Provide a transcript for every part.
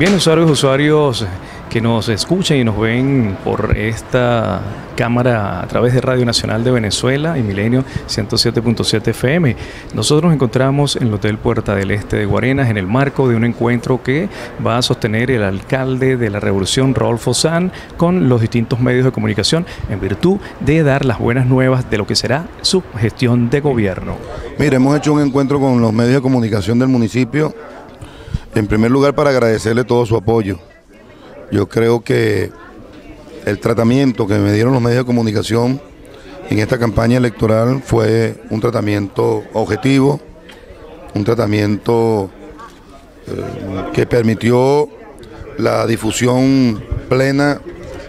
Bien, usuarios, usuarios que nos escuchan y nos ven por esta cámara a través de Radio Nacional de Venezuela y Milenio 107.7 FM. Nosotros nos encontramos en el Hotel Puerta del Este de Guarenas en el marco de un encuentro que va a sostener el alcalde de la Revolución, Rodolfo San, con los distintos medios de comunicación en virtud de dar las buenas nuevas de lo que será su gestión de gobierno. Mire, hemos hecho un encuentro con los medios de comunicación del municipio, en primer lugar para agradecerle todo su apoyo yo creo que el tratamiento que me dieron los medios de comunicación en esta campaña electoral fue un tratamiento objetivo, un tratamiento eh, que permitió la difusión plena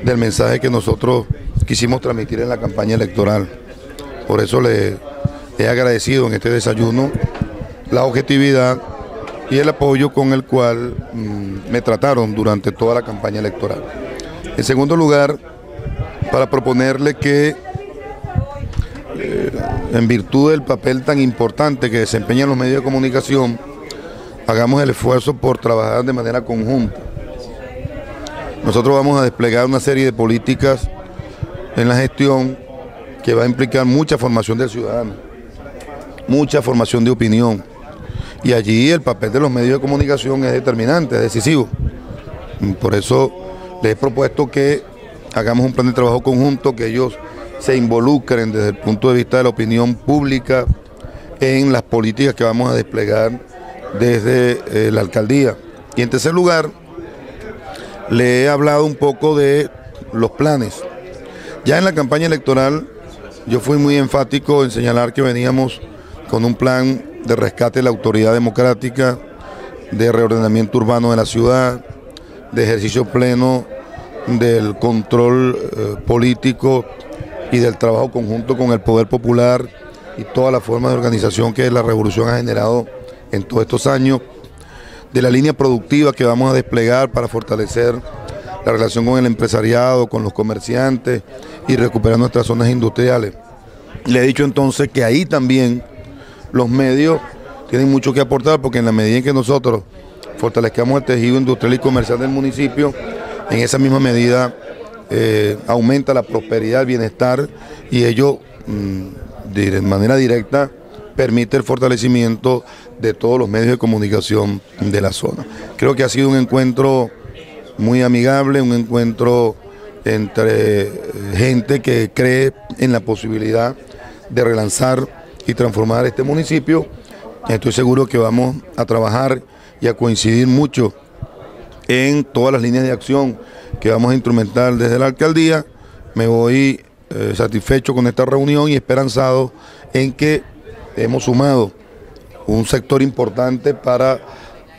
del mensaje que nosotros quisimos transmitir en la campaña electoral. Por eso le he agradecido en este desayuno la objetividad y el apoyo con el cual mm, me trataron durante toda la campaña electoral. En segundo lugar, para proponerle que eh, en virtud del papel tan importante que desempeñan los medios de comunicación, hagamos el esfuerzo por trabajar de manera conjunta. Nosotros vamos a desplegar una serie de políticas en la gestión que va a implicar mucha formación del ciudadano, mucha formación de opinión, y allí el papel de los medios de comunicación es determinante, es decisivo. Por eso les he propuesto que hagamos un plan de trabajo conjunto, que ellos se involucren desde el punto de vista de la opinión pública en las políticas que vamos a desplegar desde eh, la alcaldía. Y en tercer lugar, le he hablado un poco de los planes. Ya en la campaña electoral yo fui muy enfático en señalar que veníamos con un plan de rescate de la autoridad democrática, de reordenamiento urbano de la ciudad, de ejercicio pleno del control eh, político y del trabajo conjunto con el poder popular y toda la forma de organización que la revolución ha generado en todos estos años, de la línea productiva que vamos a desplegar para fortalecer la relación con el empresariado, con los comerciantes y recuperar nuestras zonas industriales. Le he dicho entonces que ahí también los medios tienen mucho que aportar porque en la medida en que nosotros fortalezcamos el tejido industrial y comercial del municipio, en esa misma medida eh, aumenta la prosperidad, el bienestar y ello mm, de manera directa permite el fortalecimiento de todos los medios de comunicación de la zona. Creo que ha sido un encuentro muy amigable, un encuentro entre gente que cree en la posibilidad de relanzar y transformar este municipio. Estoy seguro que vamos a trabajar y a coincidir mucho en todas las líneas de acción que vamos a instrumentar desde la alcaldía. Me voy eh, satisfecho con esta reunión y esperanzado en que hemos sumado un sector importante para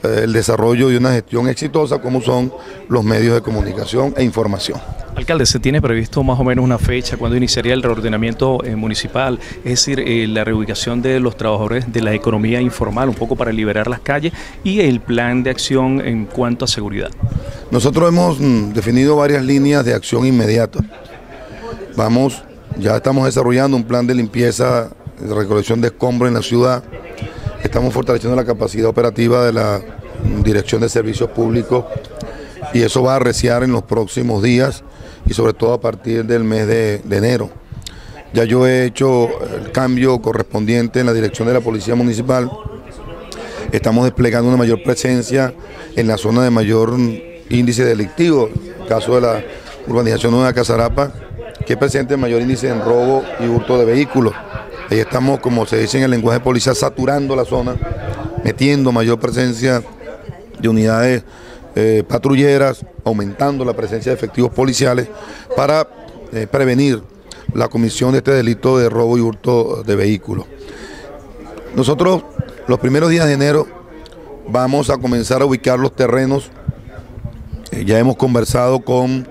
el desarrollo de una gestión exitosa como son los medios de comunicación e información. Alcalde, ¿se tiene previsto más o menos una fecha cuando iniciaría el reordenamiento eh, municipal? Es decir, eh, la reubicación de los trabajadores de la economía informal, un poco para liberar las calles, y el plan de acción en cuanto a seguridad. Nosotros hemos mm, definido varias líneas de acción inmediata. Vamos, ya estamos desarrollando un plan de limpieza, de recolección de escombros en la ciudad. Estamos fortaleciendo la capacidad operativa de la Dirección de Servicios Públicos y eso va a arreciar en los próximos días y sobre todo a partir del mes de, enero. Ya yo he hecho el cambio correspondiente en la dirección de la Policía Municipal. Estamos desplegando una mayor presencia en la zona de mayor índice delictivo, el caso de la urbanización Nueva Casarapa, que presenta mayor índice en robo y hurto de vehículos. Ahí estamos, como se dice en el lenguaje policial, saturando la zona, metiendo mayor presencia de unidades eh, patrulleras, aumentando la presencia de efectivos policiales para eh, prevenir la comisión de este delito de robo y hurto de vehículos. Nosotros los primeros días de enero vamos a comenzar a ubicar los terrenos. Eh, ya hemos conversado con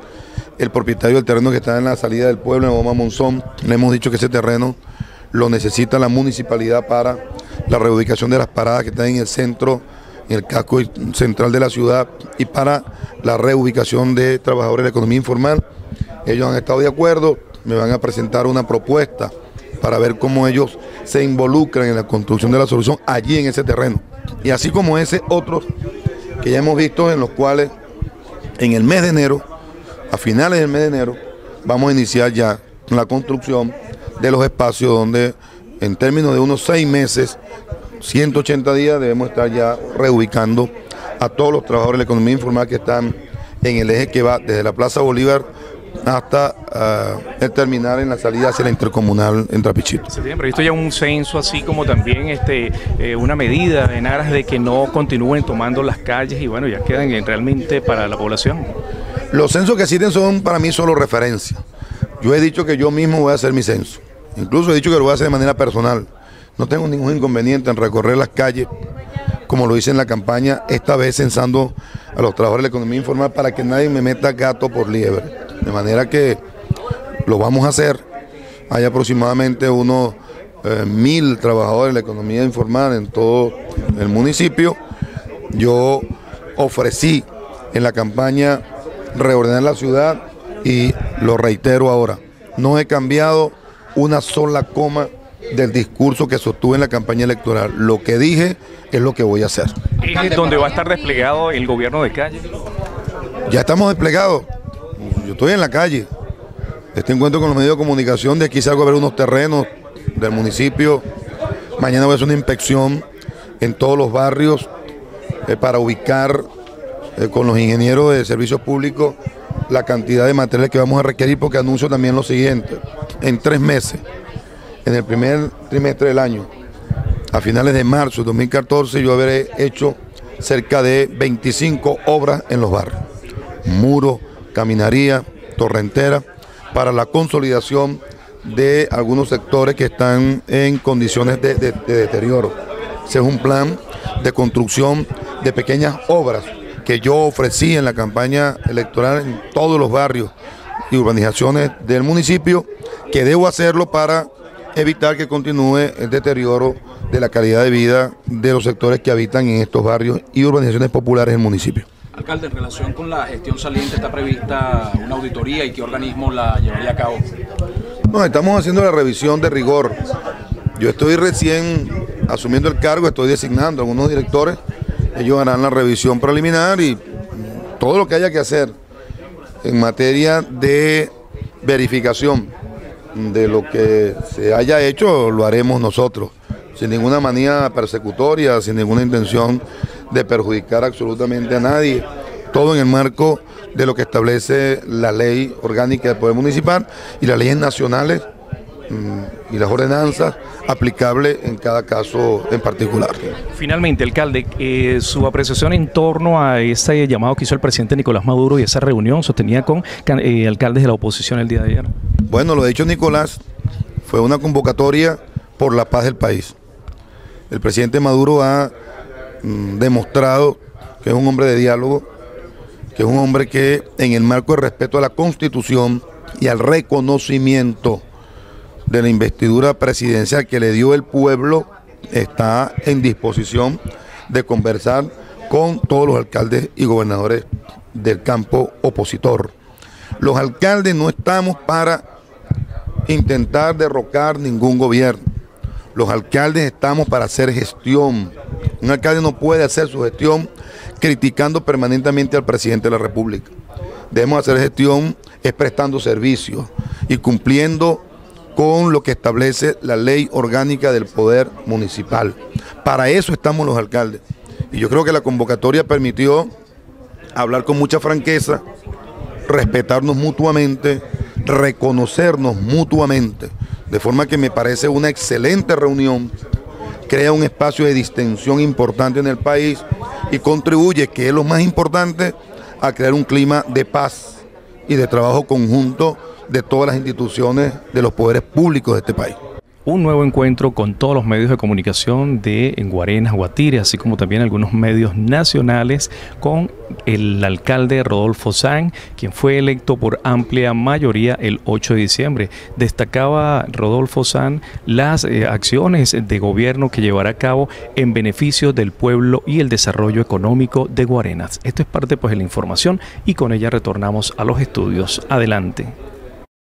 el propietario del terreno que está en la salida del pueblo, en Obama Monzón. Le hemos dicho que ese terreno lo necesita la municipalidad para la reubicación de las paradas que están en el centro en el casco central de la ciudad y para la reubicación de trabajadores de la economía informal. Ellos han estado de acuerdo, me van a presentar una propuesta para ver cómo ellos se involucran en la construcción de la solución allí en ese terreno. Y así como ese, otros que ya hemos visto en los cuales en el mes de enero, a finales del mes de enero, vamos a iniciar ya la construcción de los espacios donde en términos de unos seis meses, 180 días, debemos estar ya reubicando a todos los trabajadores de la economía informal que están en el eje que va desde la Plaza Bolívar hasta uh, el terminar en la salida hacia la intercomunal en Trapichito. Se tiene previsto ya un censo, así como también este, eh, una medida en aras de que no continúen tomando las calles y bueno, ya quedan realmente para la población. Los censos que existen son para mí solo referencia. Yo he dicho que yo mismo voy a hacer mi censo. Incluso he dicho que lo voy a hacer de manera personal. No tengo ningún inconveniente en recorrer las calles, como lo hice en la campaña, esta vez censando a los trabajadores de la economía informal para que nadie me meta gato por liebre. De manera que lo vamos a hacer. Hay aproximadamente unos eh, mil trabajadores de la economía informal en todo el municipio. Yo ofrecí en la campaña reordenar la ciudad y lo reitero ahora. No he cambiado una sola coma del discurso que sostuve en la campaña electoral. Lo que dije es lo que voy a hacer. ¿Es donde va a estar desplegado el gobierno de calle? Ya estamos desplegados. Yo estoy en la calle. Este encuentro con los medios de comunicación, de aquí salgo a ver unos terrenos del municipio. Mañana voy a hacer una inspección en todos los barrios eh, para ubicar eh, con los ingenieros de servicios públicos la cantidad de materiales que vamos a requerir, porque anuncio también lo siguiente. En tres meses, en el primer trimestre del año, a finales de marzo de 2014, yo habré hecho cerca de 25 obras en los barrios. Muros, caminaría, torrentera, para la consolidación de algunos sectores que están en condiciones de, de deterioro. Ese es un plan de construcción de pequeñas obras que yo ofrecí en la campaña electoral en todos los barrios y urbanizaciones del municipio, que debo hacerlo para evitar que continúe el deterioro de la calidad de vida de los sectores que habitan en estos barrios y urbanizaciones populares del municipio. Alcalde, en relación con la gestión saliente, ¿está prevista una auditoría y qué organismo la llevaría a cabo? No, estamos haciendo la revisión de rigor. Yo estoy recién asumiendo el cargo, estoy designando a algunos directores ellos harán la revisión preliminar y todo lo que haya que hacer en materia de verificación de lo que se haya hecho lo haremos nosotros, sin ninguna manía persecutoria, sin ninguna intención de perjudicar absolutamente a nadie, todo en el marco de lo que establece la ley orgánica del Poder Municipal y las leyes nacionales mm, y las ordenanzas aplicable en cada caso en particular. Finalmente, alcalde, eh, su apreciación en torno a ese llamado que hizo el presidente Nicolás Maduro y esa reunión sostenida con eh, alcaldes de la oposición el día de ayer. Bueno, lo ha dicho Nicolás, fue una convocatoria por la paz del país. El presidente Maduro ha mm, demostrado que es un hombre de diálogo, que es un hombre que en el marco de respeto a la constitución y al reconocimiento de la investidura presidencial que le dio el pueblo está en disposición de conversar con todos los alcaldes y gobernadores del campo opositor. Los alcaldes no estamos para intentar derrocar ningún gobierno. Los alcaldes estamos para hacer gestión. Un alcalde no puede hacer su gestión criticando permanentemente al presidente de la República. Debemos hacer gestión es prestando servicios y cumpliendo con lo que establece la ley orgánica del poder municipal. Para eso estamos los alcaldes. Y yo creo que la convocatoria permitió hablar con mucha franqueza, respetarnos mutuamente, reconocernos mutuamente, de forma que me parece una excelente reunión, crea un espacio de distensión importante en el país y contribuye, que es lo más importante, a crear un clima de paz y de trabajo conjunto de todas las instituciones de los poderes públicos de este país un nuevo encuentro con todos los medios de comunicación de Guarenas, Guatire, así como también algunos medios nacionales con el alcalde Rodolfo San, quien fue electo por amplia mayoría el 8 de diciembre. Destacaba Rodolfo San las eh, acciones de gobierno que llevará a cabo en beneficio del pueblo y el desarrollo económico de Guarenas. Esto es parte pues de la información y con ella retornamos a los estudios. Adelante.